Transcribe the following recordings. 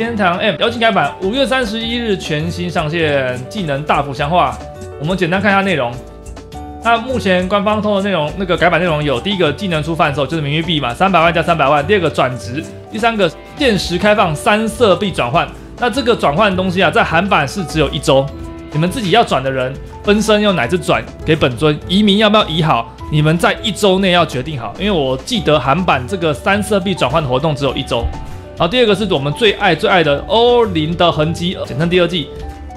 天堂 M 妖精改版，五月三十一日全新上线，技能大幅强化。我们简单看一下内容。那目前官方通的内容，那个改版内容有：第一个技能出贩售就是名誉币嘛，三百万加三百万；第二个转职；第三个限时开放三色币转换。那这个转换东西啊，在韩版是只有一周，你们自己要转的人，分身用奶子转给本尊，移民要不要移好，你们在一周内要决定好。因为我记得韩版这个三色币转换的活动只有一周。然后第二个是我们最爱最爱的欧林的痕迹，简称第二季。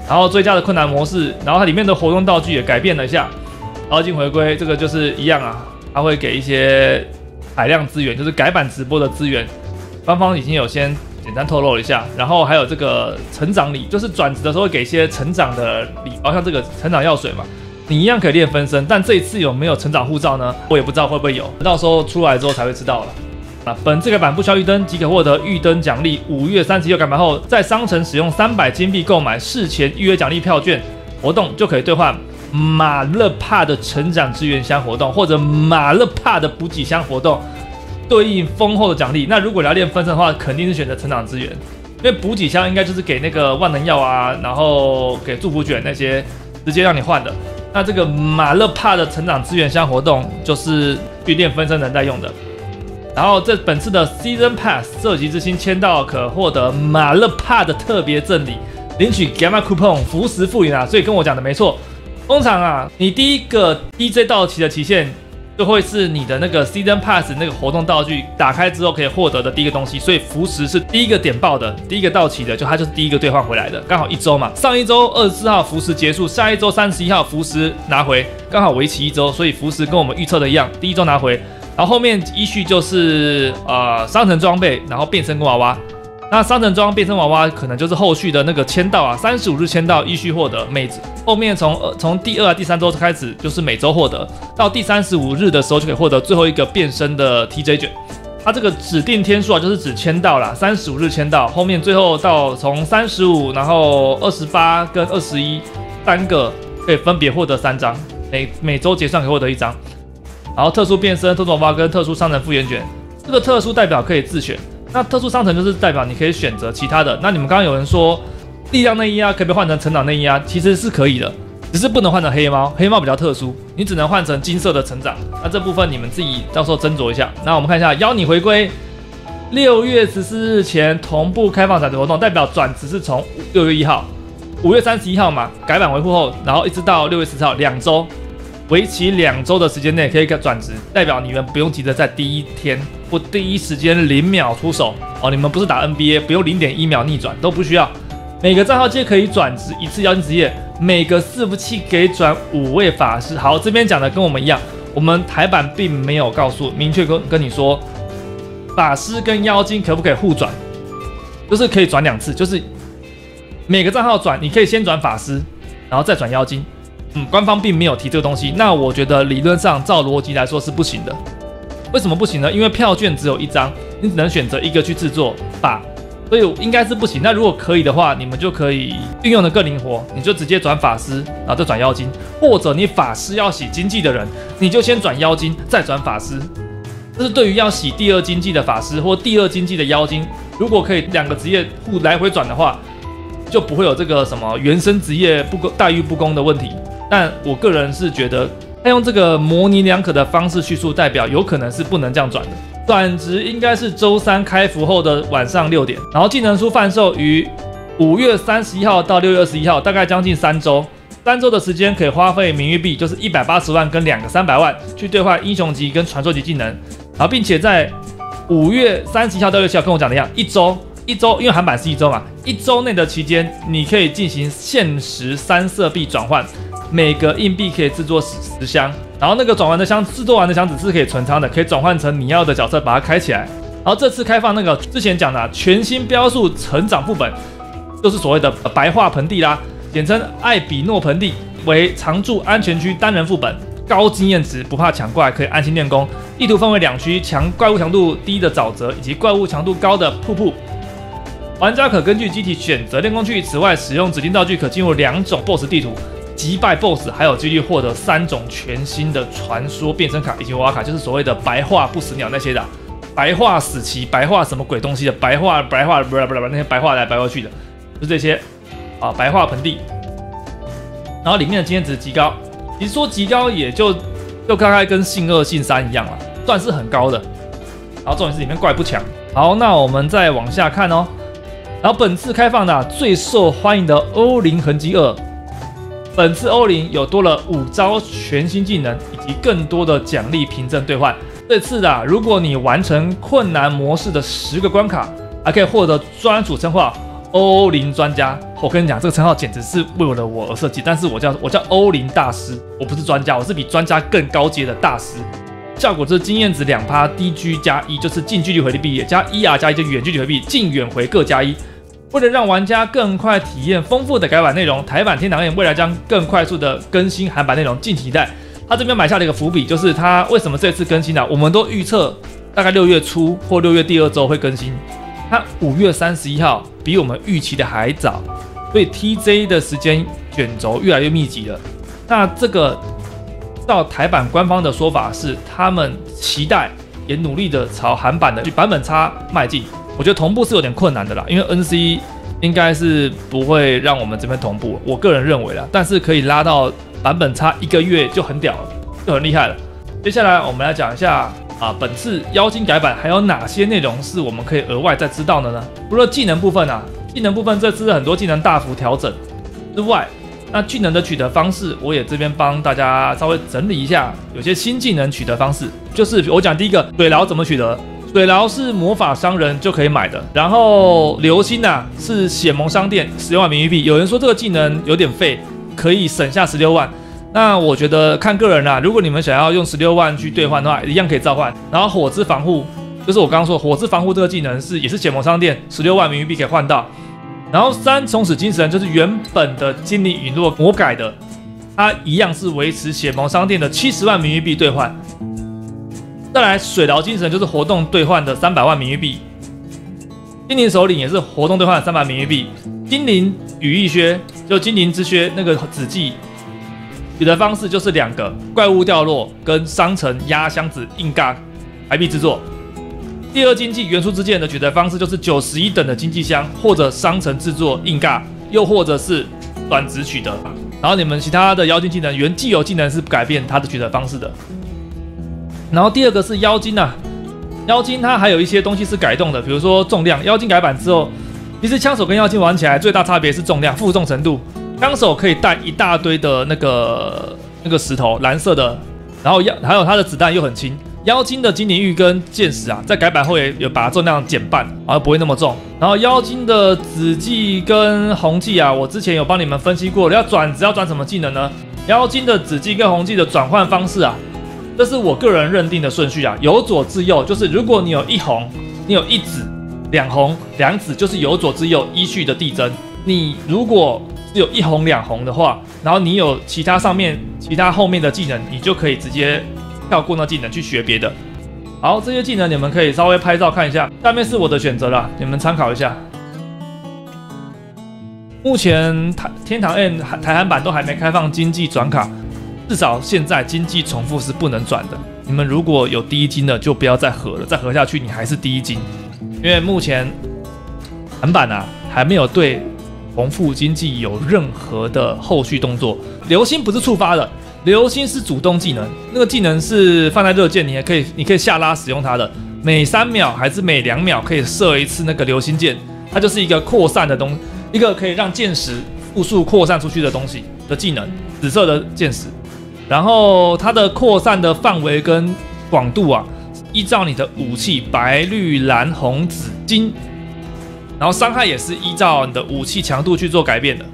然后最佳的困难模式，然后它里面的活动道具也改变了一下。妖精回归这个就是一样啊，它会给一些海量资源，就是改版直播的资源。官方已经有先简单透露了一下。然后还有这个成长礼，就是转职的时候会给一些成长的礼包，像这个成长药水嘛，你一样可以练分身。但这一次有没有成长护照呢？我也不知道会不会有，到时候出来之后才会知道了。啊，本次改版不需要预登即可获得预登奖励。五月三十一改版后，在商城使用三百金币购买事前预约奖励票券活动，就可以兑换马勒帕的成长资源箱活动，或者马勒帕的补给箱活动，对应丰厚的奖励。那如果你要练分身的话，肯定是选择成长资源，因为补给箱应该就是给那个万能药啊，然后给祝福卷那些直接让你换的。那这个马勒帕的成长资源箱活动，就是去练分身人在用的。然后这本次的 Season Pass 色级之星签到可获得马勒帕的特别赠礼，领取 Gamma Coupon 服时复原啊！所以跟我讲的没错，通常啊，你第一个 DJ 到期的期限就会是你的那个 Season Pass 那个活动道具打开之后可以获得的第一个东西，所以服时是第一个点爆的，第一个到期的，就它就是第一个兑换回来的，刚好一周嘛。上一周二十四号服时结束，下一周三十一号服时拿回，刚好为期一周，所以服时跟我们预测的一样，第一周拿回。然后后面依序就是呃商城装备，然后变身娃娃。那商城装变身娃娃可能就是后续的那个签到啊，三十五日签到依序获得。妹子后面从呃从第二、第三周开始就是每周获得，到第三十五日的时候就可以获得最后一个变身的 TJ 卷。它这个指定天数啊，就是指签到啦，三十五日签到，后面最后到从三十五，然后二十八跟二十一三个可以分别获得三张，每每周结算可以获得一张。然后特殊变身、特种发跟特殊商城复原卷，这个特殊代表可以自选，那特殊商城就是代表你可以选择其他的。那你们刚刚有人说力量内衣啊，可不可以换成成长内衣啊？其实是可以的，只是不能换成黑猫，黑猫比较特殊，你只能换成金色的成长。那这部分你们自己到时候斟酌一下。那我们看一下邀你回归，六月十四日前同步开放转职活动，代表转职是从六月一号、五月三十一号嘛，改版维护后，然后一直到六月十四号两周。为期两周的时间内可以转职，代表你们不用急着在第一天或第一时间零秒出手哦。你们不是打 NBA，不用零点一秒逆转都不需要。每个账号皆可以转职一次妖精职业，每个伺服器可以转五位法师。好，这边讲的跟我们一样，我们台版并没有告诉明确跟跟你说，法师跟妖精可不可以互转，就是可以转两次，就是每个账号转，你可以先转法师，然后再转妖精。嗯，官方并没有提这个东西，那我觉得理论上照逻辑来说是不行的。为什么不行呢？因为票券只有一张，你只能选择一个去制作吧，所以应该是不行。那如果可以的话，你们就可以运用的更灵活，你就直接转法师，然后再转妖精，或者你法师要洗经济的人，你就先转妖精，再转法师。这是对于要洗第二经济的法师或第二经济的妖精，如果可以两个职业互来回转的话，就不会有这个什么原生职业不公待遇不公的问题。但我个人是觉得，他用这个模棱两可的方式叙述，代表有可能是不能这样转的。转职应该是周三开服后的晚上六点，然后技能书贩售于五月三十一号到六月二十一号，大概将近三周。三周的时间可以花费名誉币，就是一百八十万跟两个三百万去兑换英雄级跟传说级技能，然后并且在五月三十一号到六七号跟我讲的一样，一周一周，因为韩版是一周嘛，一周内的期间你可以进行限时三色币转换。每个硬币可以制作十十箱，然后那个转完的箱制作完的箱子是可以存仓的，可以转换成你要的角色，把它开起来。然后这次开放那个之前讲的全新标速成长副本，就是所谓的白化盆地啦，简称艾比诺盆地，为常驻安全区单人副本，高经验值，不怕抢怪，可以安心练功。地图分为两区，强怪物强度低的沼泽以及怪物强度高的瀑布。玩家可根据机体选择练功区域，此外使用指定道具可进入两种 BOSS 地图。击败 BOSS 还有几率获得三种全新的传说变身卡以及娃娃卡，就是所谓的白化不死鸟那些的。白化死棋、白化什么鬼东西的白化、白化不啦不啦那些白化来白化去的，就这些啊，白化盆地。然后里面的经验值极高，其实说极高也就就大概跟信二、信三一样了，算是很高的。然后重点是里面怪不强。好，那我们再往下看哦。然后本次开放的最受欢迎的欧林痕迹二，本次欧林有多了五招全新技能以及更多的奖励凭证兑换。这次的如果你完成困难模式的十个关卡，还可以获得专属称号欧林专家。我跟你讲，这个称号简直是为了我而设计。但是我叫我叫欧林大师，我不是专家，我是比专家更高阶的大师。效果就是经验值两趴，DG 加一就是近距离回避，加 ER 加一就远距离回避，近远回各加一。为了让玩家更快体验丰富的改版内容，台版天堂 M 未来将更快速的更新韩版内容，敬请期待。他这边埋下了一个伏笔，就是他为什么这次更新呢？我们都预测大概六月初或六月第二周会更新，他五月三十一号比我们预期的还早，所以 TJ 的时间卷轴越来越密集了。那这个。到台版官方的说法是，他们期待也努力的朝韩版的版本差迈进。我觉得同步是有点困难的啦，因为 NC 应该是不会让我们这边同步，我个人认为啦。但是可以拉到版本差一个月就很屌了，就很厉害了。接下来我们来讲一下啊，本次妖精改版还有哪些内容是我们可以额外再知道的呢？除了技能部分啊，技能部分这次很多技能大幅调整之外。那技能的取得方式，我也这边帮大家稍微整理一下，有些新技能取得方式，就是我讲第一个水牢怎么取得，水牢是魔法商人就可以买的，然后流星呐是血盟商店十六万名玉币，有人说这个技能有点废，可以省下十六万，那我觉得看个人啦，如果你们想要用十六万去兑换的话，一样可以召唤，然后火之防护，就是我刚刚说火之防护这个技能是也是血盟商店十六万名玉币可以换到。然后三重使精神就是原本的精灵陨落魔改的，它一样是维持血盟商店的七十万名玉币兑换。再来水牢精神就是活动兑换的三百万名誉币，精灵首领也是活动兑换三百名誉币。精灵羽翼靴就精灵之靴那个子技，取得方式就是两个怪物掉落跟商城压箱子硬尬白币制作。第二经济元素之剑的取得方式就是九十一等的经济箱，或者商城制作硬尬，又或者是转职取得。然后你们其他的妖精技能，原既有技能是不改变它的取得方式的。然后第二个是妖精呐，妖精它还有一些东西是改动的，比如说重量。妖精改版之后，其实枪手跟妖精玩起来最大差别是重量负重程度。枪手可以带一大堆的那个那个石头，蓝色的，然后妖还有它的子弹又很轻。妖精的精灵玉跟剑石啊，在改版后也有把重量减半，而不会那么重。然后妖精的紫技跟红技啊，我之前有帮你们分析过，要转只要转什么技能呢？妖精的紫技跟红技的转换方式啊，这是我个人认定的顺序啊，由左至右，就是如果你有一红，你有一紫，两红两紫，就是由左至右依序的递增。你如果只有一红两红的话，然后你有其他上面其他后面的技能，你就可以直接。跳过那技能去学别的。好，这些技能你们可以稍微拍照看一下。下面是我的选择了，你们参考一下。目前台天堂 N 台韩版都还没开放经济转卡，至少现在经济重复是不能转的。你们如果有第一金的，就不要再合了，再合下去你还是第一金。因为目前韩版啊还没有对重复经济有任何的后续动作。流星不是触发的。流星是主动技能，那个技能是放在热键，你还可以，你可以下拉使用它的，每三秒还是每两秒可以射一次那个流星箭，它就是一个扩散的东，一个可以让箭矢复数扩散出去的东西的技能，紫色的箭矢，然后它的扩散的范围跟广度啊，依照你的武器白绿蓝红紫金，然后伤害也是依照你的武器强度去做改变的。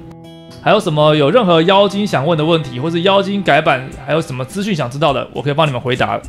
还有什么有任何妖精想问的问题，或是妖精改版还有什么资讯想知道的，我可以帮你们回答。